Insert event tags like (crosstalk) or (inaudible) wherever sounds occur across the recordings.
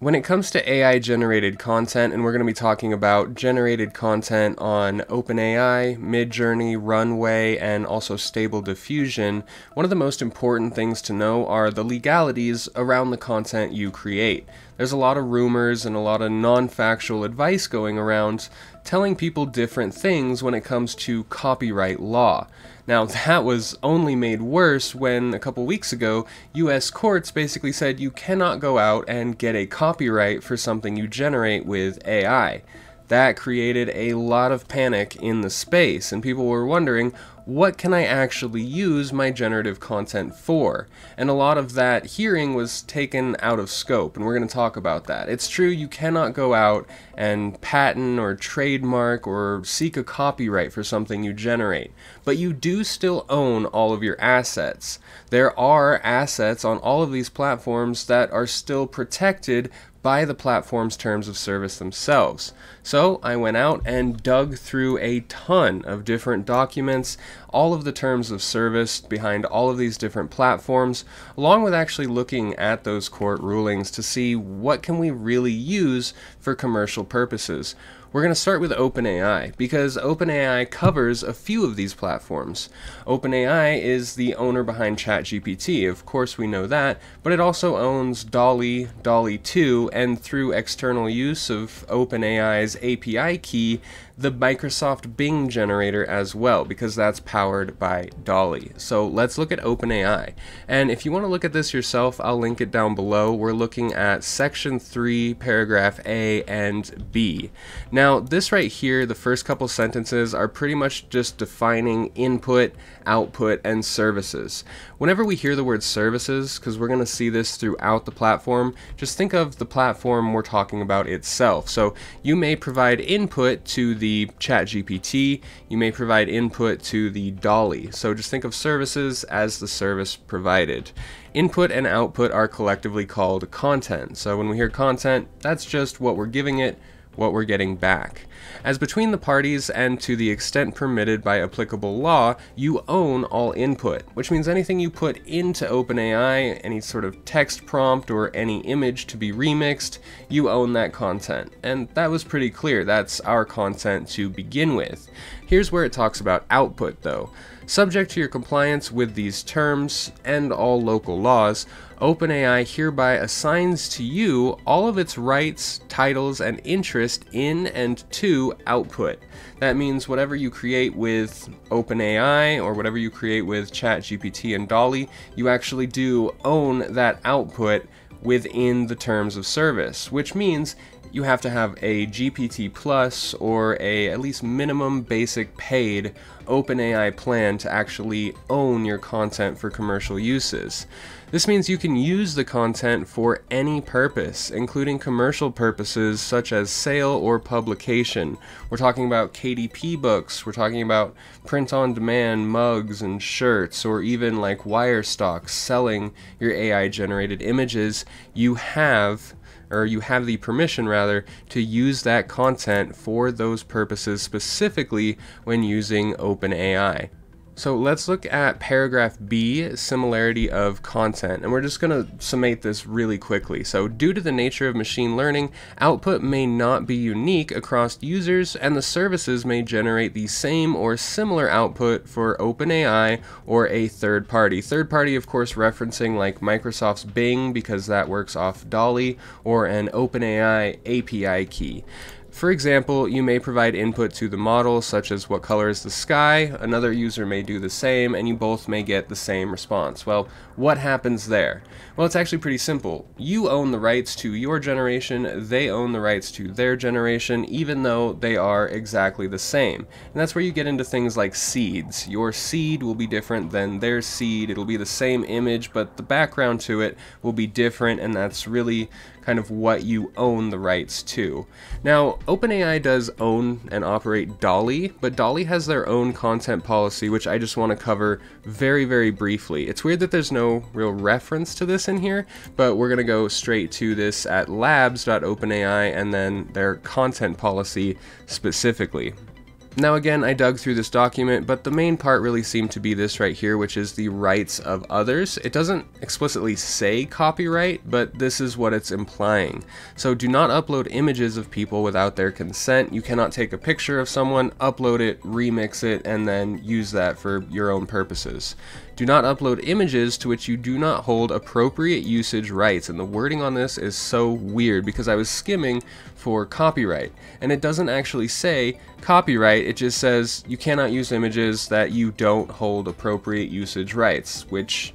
When it comes to AI generated content, and we're going to be talking about generated content on OpenAI, Midjourney, Runway, and also Stable Diffusion, one of the most important things to know are the legalities around the content you create. There's a lot of rumors and a lot of non factual advice going around telling people different things when it comes to copyright law. Now, (laughs) that was only made worse when a couple weeks ago, US courts basically said you cannot go out and get a copyright for something you generate with AI. That created a lot of panic in the space, and people were wondering what can I actually use my generative content for? And a lot of that hearing was taken out of scope, and we're going to talk about that. It's true, you cannot go out and patent or trademark or seek a copyright for something you generate, but you do still own all of your assets. There are assets on all of these platforms that are still protected by the platform's terms of service themselves. So I went out and dug through a ton of different documents, all of the terms of service behind all of these different platforms, along with actually looking at those court rulings to see what can we really use for commercial purposes. We're going to start with OpenAI because OpenAI covers a few of these platforms. OpenAI is the owner behind ChatGPT, of course we know that, but it also owns DALL-E, DALL-E 2, and through external use of OpenAI's API key, the Microsoft Bing generator as well, because that's powered by DALL-E. So let's look at OpenAI. And if you want to look at this yourself, I'll link it down below. We're looking at section 3, paragraph A and B. Now, this right here, the first couple sentences are pretty much just defining input, output, and services. Whenever we hear the word services, because we're going to see this throughout the platform, just think of the platform we're talking about itself. So you may provide input to the the ChatGPT, you may provide input to the DALL-E. So just think of services as the service provided. Input and output are collectively called content. So when we hear content, that's just what we're giving it, what we're getting back. As between the parties and to the extent permitted by applicable law, you own all input, which means anything you put into OpenAI, any sort of text prompt or any image to be remixed, you own that content. And that was pretty clear, that's our content to begin with. Here's where it talks about output though. Subject to your compliance with these terms and all local laws, OpenAI hereby assigns to you all of its rights, titles, and interest in and to output. That means whatever you create with OpenAI or whatever you create with ChatGPT and DALL-E, you actually do own that output within the terms of service, which means you have to have a GPT Plus or a at least minimum basic paid OpenAI plan to actually own your content for commercial uses. This means you can use the content for any purpose, including commercial purposes such as sale or publication. We're talking about KDP books, we're talking about print on demand mugs and shirts, or even like Wirestock's selling your AI generated images. You have or you have the permission rather, to use that content for those purposes specifically when using OpenAI. So let's look at paragraph B, similarity of content, and we're just going to summate this really quickly. So due to the nature of machine learning, output may not be unique across users, and the services may generate the same or similar output for OpenAI or a third party. Third party, of course, referencing like Microsoft's Bing because that works off DALL-E, or an OpenAI API key. For example, you may provide input to the model, such as what color is the sky, another user may do the same, and you both may get the same response. Well, what happens there? Well, it's actually pretty simple. You own the rights to your generation, they own the rights to their generation, even though they are exactly the same. And that's where you get into things like seeds. Your seed will be different than their seed, it'll be the same image, but the background to it will be different, and that's really kind of what you own the rights to. Now, OpenAI does own and operate DALL-E, but DALL-E has their own content policy, which I just want to cover very, very briefly. It's weird that there's no real reference to this in here, but we're going to go straight to this at labs.openai and then their content policy specifically. Now again, I dug through this document, but the main part really seemed to be this right here, which is the rights of others. It doesn't explicitly say copyright, but this is what it's implying. So do not upload images of people without their consent. You cannot take a picture of someone, upload it, remix it, and then use that for your own purposes. Do not upload images to which you do not hold appropriate usage rights. And the wording on this is so weird because I was skimming for copyright. And it doesn't actually say copyright, it just says you cannot use images that you don't hold appropriate usage rights, which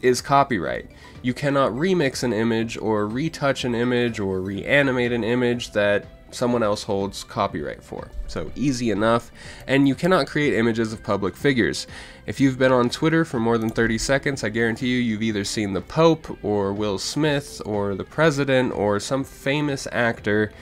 is copyright. You cannot remix an image or retouch an image or reanimate an image that someone else holds copyright for. So easy enough, and you cannot create images of public figures. If you've been on Twitter for more than 30 seconds, I guarantee you you've either seen the Pope, or Will Smith, or the President, or some famous actor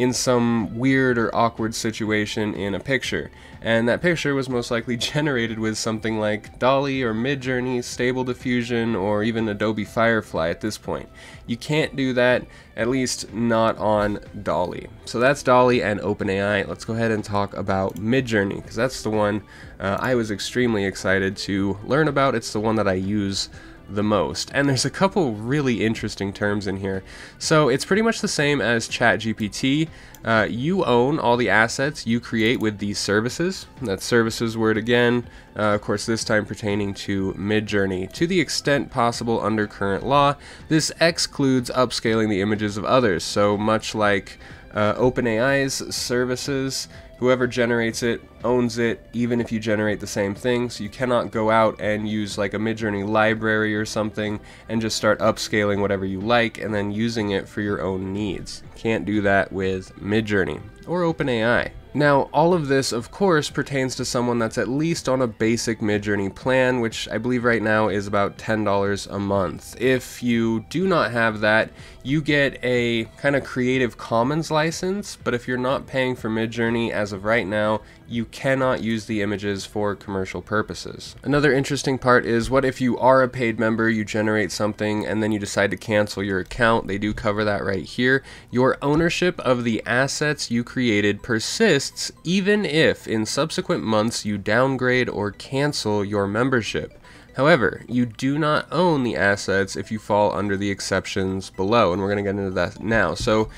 in some weird or awkward situation in a picture. And that picture was most likely (laughs) generated with something like DALL-E or Midjourney, Stable Diffusion, or even Adobe Firefly at this point. You can't do that, at least not on DALL-E. So that's DALL-E and OpenAI. Let's go ahead and talk about Midjourney, because that's the one uh, I was extremely excited to learn about. It's the one that I use the most. And there's a couple really interesting terms in here. So it's pretty much the same as ChatGPT. Uh, you own all the assets you create with these services. That services word again, uh, of course, this time pertaining to Midjourney. To the extent possible under current law, this excludes upscaling the images of others. So much like uh, OpenAI's services, whoever generates it owns it even if you generate the same thing so you cannot go out and use like a midjourney library or something and just start upscaling whatever you like and then using it for your own needs. Can't do that with midjourney or openai now, all of this, of course, pertains to someone that's at least on a basic Midjourney plan, which I believe right now is about $10 a month. If you do not have that, you get a kind of Creative Commons license, but if you're not paying for Midjourney as of right now, you cannot use the images for commercial purposes. Another interesting part is what if you are a paid member, you generate something, and then you decide to cancel your account? They do cover that right here. Your ownership of the assets you created persists even if in subsequent months you downgrade or cancel your membership. However, you do not own the assets if you fall under the exceptions below, and we're going to get into that now. So,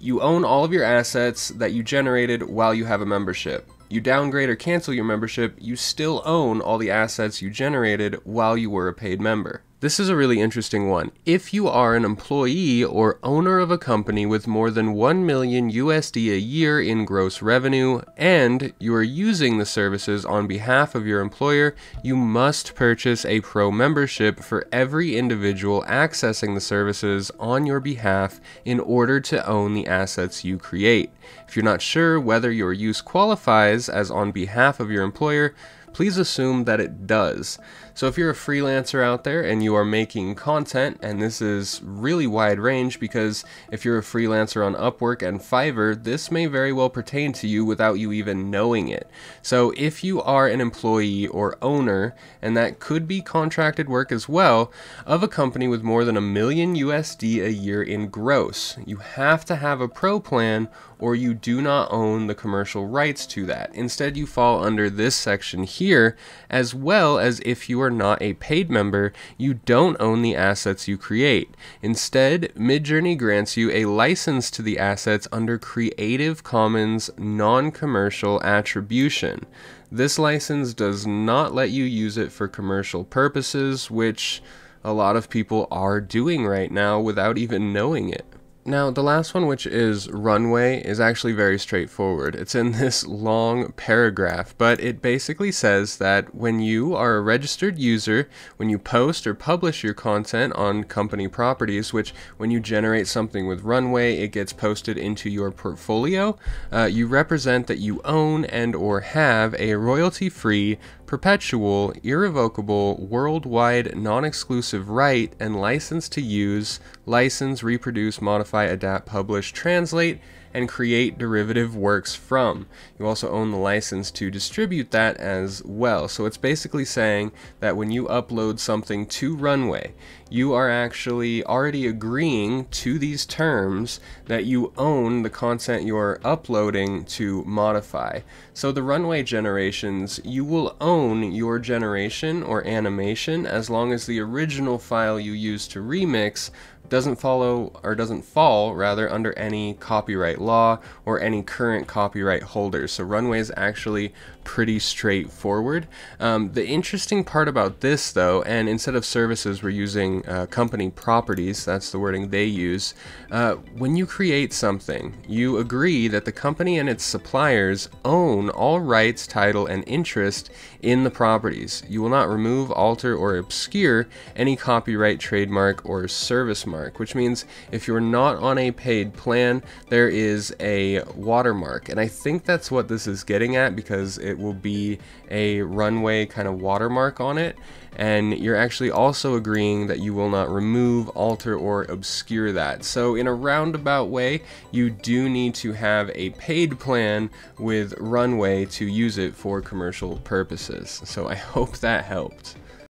you own all of your assets that you generated while you have a membership you downgrade or cancel your membership, you still own all the assets you generated while you were a paid member. This is a really interesting one. If you are an employee or owner of a company with more than 1 million USD a year in gross revenue and you are using the services on behalf of your employer, you must purchase a pro membership for every individual accessing the services on your behalf in order to own the assets you create. If you're not sure whether your use qualifies as on behalf of your employer, please assume that it does. So if you're a freelancer out there and you are making content, and this is really wide range because if you're a freelancer on Upwork and Fiverr, this may very well pertain to you without you even knowing it. So if you are an employee or owner, and that could be contracted work as well, of a company with more than a million USD a year in gross, you have to have a pro plan or you do not own the commercial rights to that. Instead, you fall under this section here, as well as if you are not a paid member, you don't own the assets you create. Instead, Midjourney grants you a license to the assets under Creative Commons non commercial attribution. This license does not let you use it for commercial purposes, which a lot of people are doing right now without even knowing it. Now, the last one, which is runway, is actually very straightforward. It's in (laughs) this long paragraph, but it basically says that when you are a registered user, when you post or publish your content on company properties, which when you generate something with runway, it gets posted into your portfolio, uh, you represent that you own and or have a royalty-free perpetual, irrevocable, worldwide, non exclusive right and license to use, license, reproduce, modify, adapt, publish, translate, and create derivative works from. You also own the license to distribute that as well. So it's basically saying that when you upload something to Runway, you are actually already agreeing to these terms that you own the content you're uploading to modify. So the runway generations, you will own your generation or animation as long as the original file you use to remix doesn't follow or doesn't fall rather under any copyright law or any current copyright holders. So Runway is actually pretty straightforward. Um, the interesting part about this though, and instead of services we're using uh, company properties, that's the wording they use, uh, when you create something, you agree that the company and its suppliers own all rights, title, and interest in the properties. You will not remove, alter, or obscure any copyright, trademark, or service mark, which means if you're not on a paid plan, there is a watermark. And I think that's what this is getting at because it will be a runway kind of watermark on it and you're actually also agreeing that you will not remove, alter, or obscure that. So in a roundabout way, you do need to have a paid plan with Runway to use it for commercial purposes. So I hope that helped.